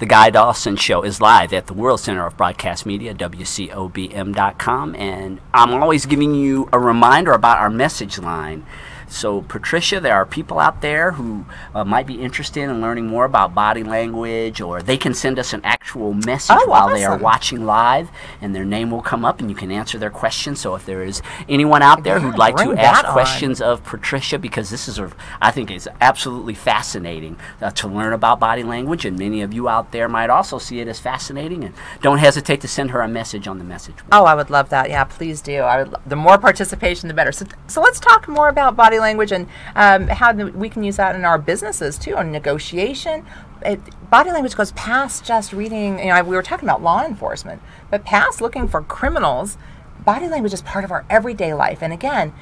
The Guy Dawson Show is live at the World Center of Broadcast Media, WCOBM.com, and I'm always giving you a reminder about our message line. So, Patricia, there are people out there who uh, might be interested in learning more about body language, or they can send us an actual message Oh, while they are watching live, and their name will come up, and you can answer their questions. So, if there is anyone out there Yeah, who'd like to ask on. questions of Patricia, because this is, a, I think, is absolutely fascinating uh, to learn about body language, and many of you out there might also see it as fascinating. And don't hesitate to send her a message on the message. board. Oh, I would love that. Yeah, please do. I would. The more participation, the better. So, so let's talk more about body language and um, how we can use that in our businesses too, on negotiation. It, body language goes past just reading. You know, we were talking about law enforcement, but past looking for criminals. Body language is part of our everyday life. And again,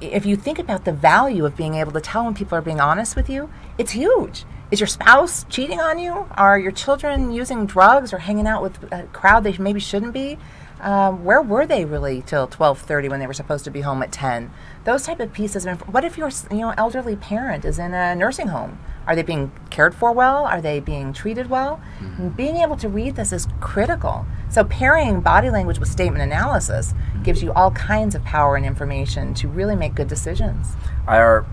if you think about the value of being able to tell when people are being honest with you, it's huge. Is your spouse cheating on you? Are your children using drugs or hanging out with a crowd they maybe shouldn't be? Um, where were they really till 12:30 when they were supposed to be home at 10? Those type of pieces. Of, inf- what if your you know elderly parent is in a nursing home? Are they being cared for well? Are they being treated well? Being able to read this is critical. So pairing body language with statement analysis gives you all kinds of power and information to really make good decisions. Are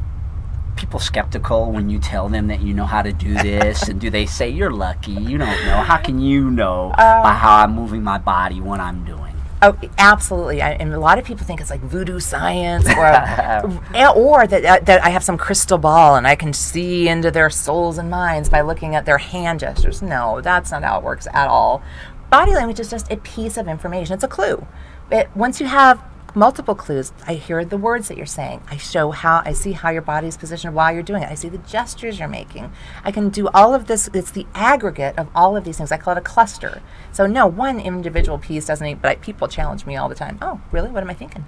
people skeptical when you tell them that you know how to do this? and do they say, You're lucky, you don't know? How can you know by how I'm moving my body, what I'm doing? Oh, absolutely. I, and a lot of people think it's like voodoo science, or or that uh, that I have some crystal ball and I can see into their souls and minds by looking at their hand gestures. No, that's not how it works at all. Body language is just a piece of information. It's a clue. It, once you have multiple clues, I hear the words that you're saying. I show how I see how your body is positioned while you're doing it. I see the gestures you're making. I can do all of this. It's the aggregate of all of these things. I call it a cluster. So no one individual piece doesn't. But I, people challenge me all the time. Oh, really? What am I thinking?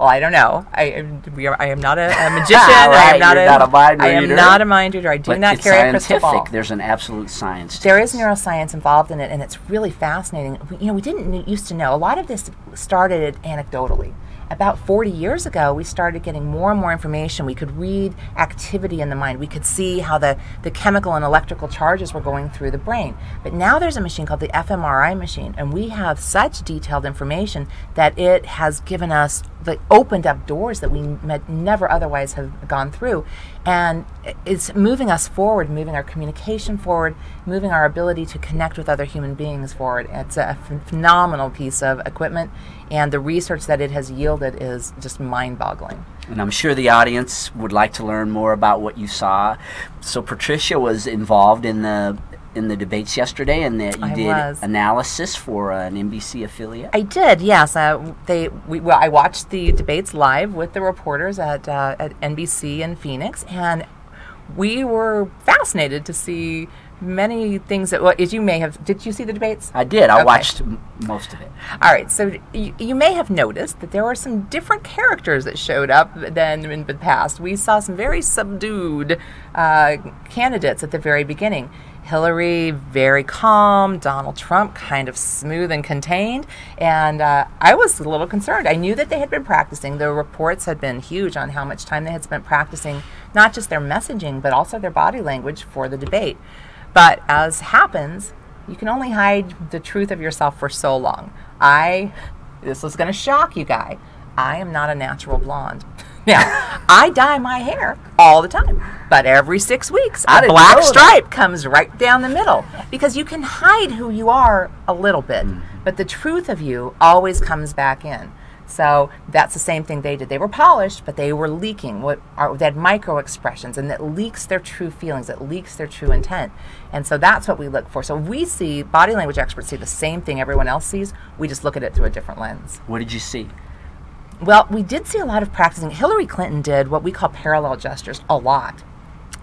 Well, I don't know. I am, we are, I am not a, a magician. I am not, a, not a mind I am not a mind reader. I do But not carry a crystal ball. scientific. There's an absolute science. to There is neuroscience involved in it, and it's really fascinating. We, you know, we didn't used to know. A lot of this started anecdotally. About 40 years ago, we started getting more and more information. We could read activity in the mind. We could see how the, the chemical and electrical charges were going through the brain. But now there's a machine called the fMRI machine, and we have such detailed information that it has given us, like, opened up doors that we never otherwise have gone through. And it's moving us forward, moving our communication forward, moving our ability to connect with other human beings forward. It's a phenomenal piece of equipment, and the research that it has yielded is just mind boggling. And I'm sure the audience would like to learn more about what you saw. So Patricia was involved in the in the debates yesterday, and that you I did was. analysis for an NBC affiliate. I did, yes. Uh, they, we, well, I watched the debates live with the reporters at, uh, at NBC in Phoenix, and we were fascinated to see many things that, well, as you may have, did you see the debates? I did. I Okay. watched m- most of it. All right, so you, you may have noticed that there were some different characters that showed up than in the past. We saw some very subdued uh, candidates at the very beginning. Hillary, very calm. Donald Trump, kind of smooth and contained. And uh, I was a little concerned. I knew that they had been practicing. The reports had been huge on how much time they had spent practicing, not just their messaging, but also their body language for the debate. But as happens, you can only hide the truth of yourself for so long. I, this is going to shock you, guy. I am not a natural blonde. Now, I dye my hair all the time, but every six weeks, I a black that. stripe comes right down the middle because you can hide who you are a little bit, mm-hmm. but the truth of you always comes back in. So that's the same thing they did. They were polished, but they were leaking. What are they had micro expressions, and that leaks their true feelings. That leaks their true intent. And so that's what we look for. So we see body language experts see the same thing everyone else sees. We just look at it through a different lens. What did you see? Well, we did see a lot of practicing. Hillary Clinton did what we call parallel gestures a lot.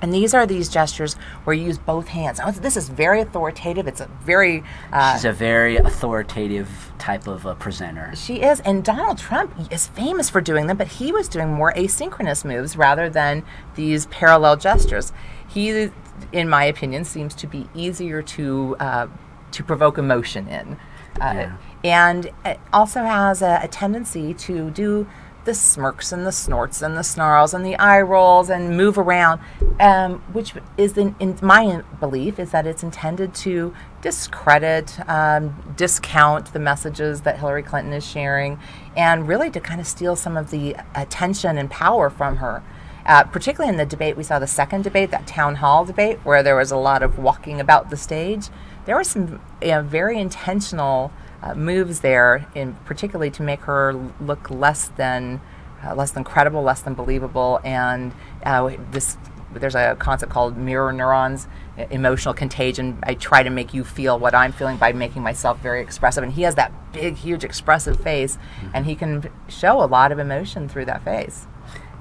And these are these gestures where you use both hands. Now, this is very authoritative. It's a very uh, She's a very authoritative type of uh, presenter. She is, and Donald Trump is famous for doing them, but he was doing more asynchronous moves rather than these parallel gestures. He, in my opinion, seems to be easier to uh, to provoke emotion in, uh, Yeah. and it also has a, a tendency to do the smirks and the snorts and the snarls and the eye rolls and move around, um, which is in, in, my belief is that it's intended to discredit, um, discount the messages that Hillary Clinton is sharing, and really to kind of steal some of the attention and power from her. Uh, particularly in the debate, we saw the second debate, that town hall debate, where there was a lot of walking about the stage. There were some you know, very intentional uh, moves there, in particularly to make her look less than uh, less than credible, less than believable, and uh, this. There's a concept called mirror neurons, emotional contagion. I try to make you feel what I'm feeling by making myself very expressive. And he has that big, huge, expressive face, mm-hmm. and he can show a lot of emotion through that face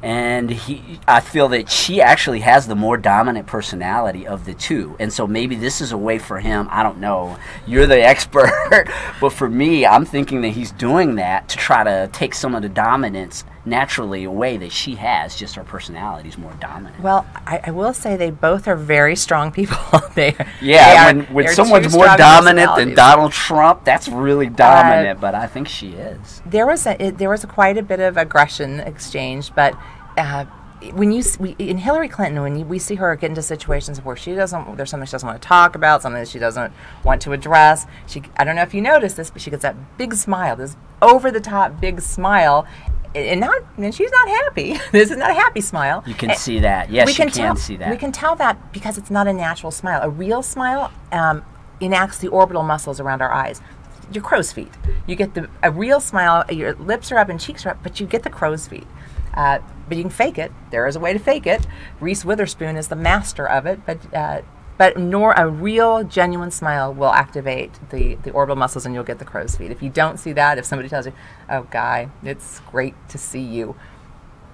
and he I feel that she actually has the more dominant personality of the two. And so maybe this is a way for him, I don't know. You're the expert, but for me, I'm thinking that he's doing that to try to take some of the dominance naturally a way that she has, just her personality is more dominant. Well, I, I, will say they both are very strong people. they, yeah, they are, when, when someone's more dominant than Donald Trump, that's really dominant. Uh, but I think she is. There was a it, there was a quite a bit of aggression exchanged, but. Uh, when you we, in Hillary Clinton, when you, we see her get into situations where she doesn't, there's something she doesn't want to talk about, something that she doesn't want to address. She, I don't know if you noticed this, but she gets that big smile, this over the top big smile, and not and she's not happy. this is not a happy smile. You can and see that. Yes, we can, can tell, see that. We can tell that because it's not a natural smile. A real smile um, enacts the orbital muscles around our eyes. Your crow's feet. You get the a real smile. Your lips are up and cheeks are up, but you get the crow's feet. Uh, but you can fake it. There is a way to fake it. Reese Witherspoon is the master of it, but uh, but nor a real genuine smile will activate the, the orbital muscles and you'll get the crow's feet. If you don't see that, if somebody tells you, oh, guy, it's great to see you,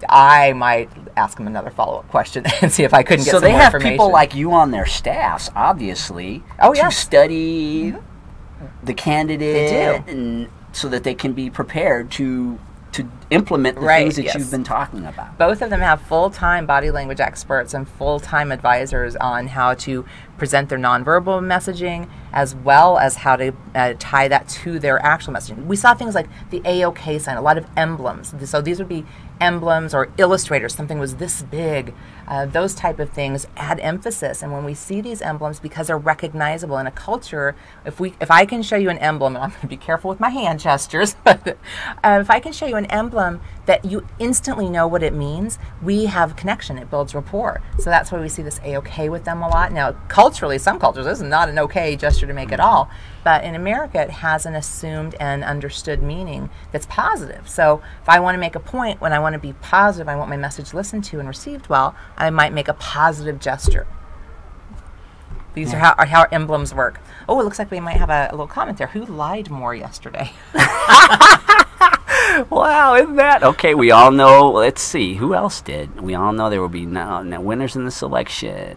I might ask them another follow up question and see if I couldn't get so they have people like you on their staffs, obviously, oh, to yes. study mm-hmm. the candidate and so that they can be prepared to to implement the right, things that yes. you've been talking about. Both of them have full time body language experts and full time advisors on how to present their nonverbal messaging as well as how to uh, tie that to their actual messaging. We saw things like the AOK sign, a lot of emblems. So these would be emblems or illustrators. Something was this big. Uh, those type of things add emphasis. And when we see these emblems, because they're recognizable in a culture, if we, if I can show you an emblem, and I'm going to be careful with my hand gestures, but uh, if I can show you an emblem that you instantly know what it means, we have connection. It builds rapport. So that's why we see this A-OK with them a lot. Now, culturally, some cultures, this is not an okay gesture to make at all. But in America, it has an assumed and understood meaning that's positive. So if I want to make a point, when I want to be positive, I want my message listened to and received well, I might make a positive gesture. These yeah. are, how, are how emblems work. Oh, it looks like we might have a, a little comment there. Who lied more yesterday? wow, isn't that okay? We all know. Let's see, who else did? We all know there will be no, no winners in the selection.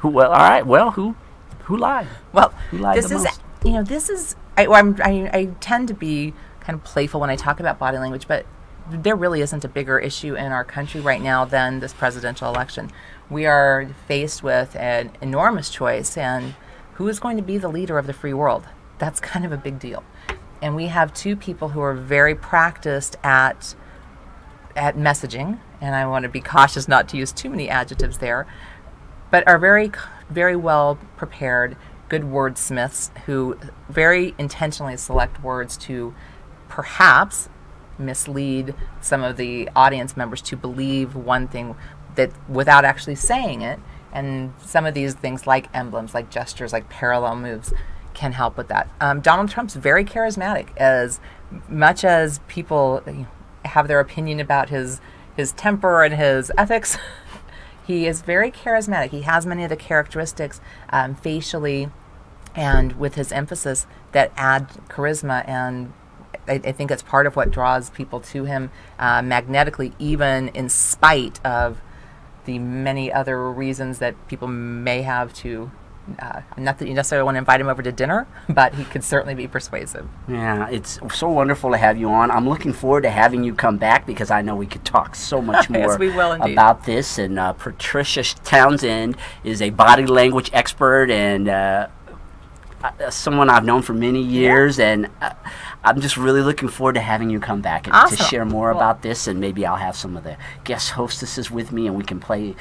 Who? Well, all right. Well, who? Who lied? Well, who lied this is most? you know this is I, I I tend to be kind of playful when I talk about body language, but there really isn't a bigger issue in our country right now than this presidential election. We are faced with an enormous choice, and who is going to be the leader of the free world? That's kind of a big deal and we have two people who are very practiced at at messaging. And I want to be cautious not to use too many adjectives there but are very very well prepared good wordsmiths who very intentionally select words to perhaps mislead some of the audience members to believe one thing that without actually saying it. And some of these things like emblems like gestures like parallel moves can help with that. Um, Donald Trump's very charismatic, as much as people have their opinion about his his temper and his ethics. he is very charismatic. He has many of the characteristics um, facially and with his emphasis that add charisma and I, think it's part of what draws people to him uh, magnetically, even in spite of the many other reasons that people may have to uh, not that you necessarily want to invite him over to dinner, but he could certainly be persuasive. Yeah, it's so wonderful to have you on. I'm looking forward to having you come back because I know we could talk so much more yes, we will about this. And uh, Patricia Townsend is a body language expert and uh, uh, someone I've known for many years, and uh, I'm just really looking forward to having you come back and to share more Well- about this. And maybe I'll have some of the guest hostesses with me, and we can play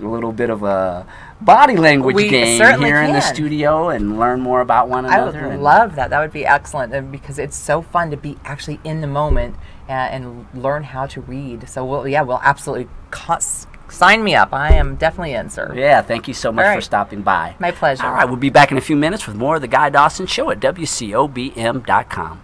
a little bit of a body language We game here in the studio and learn more about one I would another. and- love that. That would be excellent uh, because it's so fun to be actually in the moment uh, and learn how to read. So we'll yeah, we'll absolutely sign me up. I am definitely in, sir. Yeah, thank you so much All for stopping by. My pleasure. All right, we'll be back in a few minutes with more of the Guy Dawson Show at WCOBM.com.